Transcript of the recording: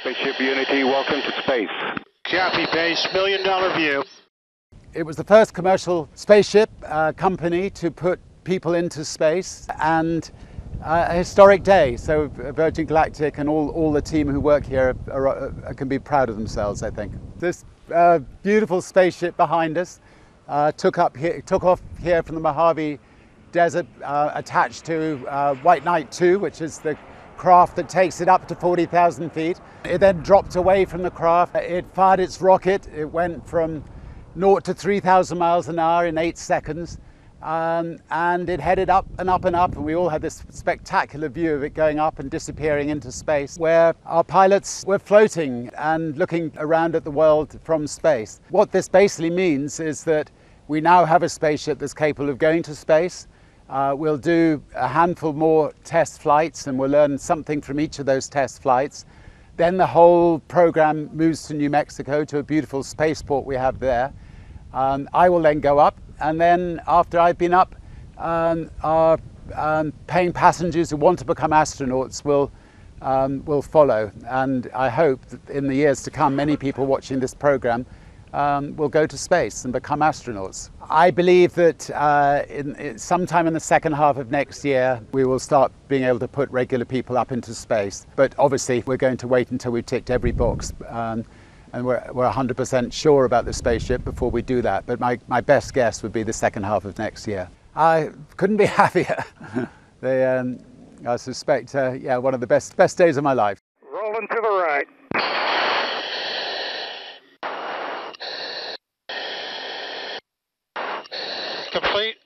Spaceship Unity, welcome to space. Copy, base. Million dollar view. It was the first commercial spaceship uh, company to put people into space and uh, a historic day. So Virgin Galactic and all, all the team who work here are, are, are, can be proud of themselves, I think. This uh, beautiful spaceship behind us uh, took, up here, took off here from the Mojave Desert uh, attached to uh, White Knight 2, which is the craft that takes it up to 40,000 feet. It then dropped away from the craft. It fired its rocket. It went from 0 to 3,000 miles an hour in eight seconds. Um, and it headed up and up and up, and we all had this spectacular view of it going up and disappearing into space, where our pilots were floating and looking around at the world from space. What this basically means is that we now have a spaceship that's capable of going to space, uh, we'll do a handful more test flights and we'll learn something from each of those test flights. Then the whole program moves to New Mexico to a beautiful spaceport we have there. Um, I will then go up, and then after I've been up, um, our um, paying passengers who want to become astronauts will um, will follow. And I hope that in the years to come, many people watching this program um, will go to space and become astronauts. I believe that uh, in, in, sometime in the second half of next year, we will start being able to put regular people up into space. But obviously, we're going to wait until we've ticked every box. Um, and we're, we're 100% sure about the spaceship before we do that. But my, my best guess would be the second half of next year. I couldn't be happier. they, um, I suspect, uh, yeah, one of the best, best days of my life. Rolling to the right. complete.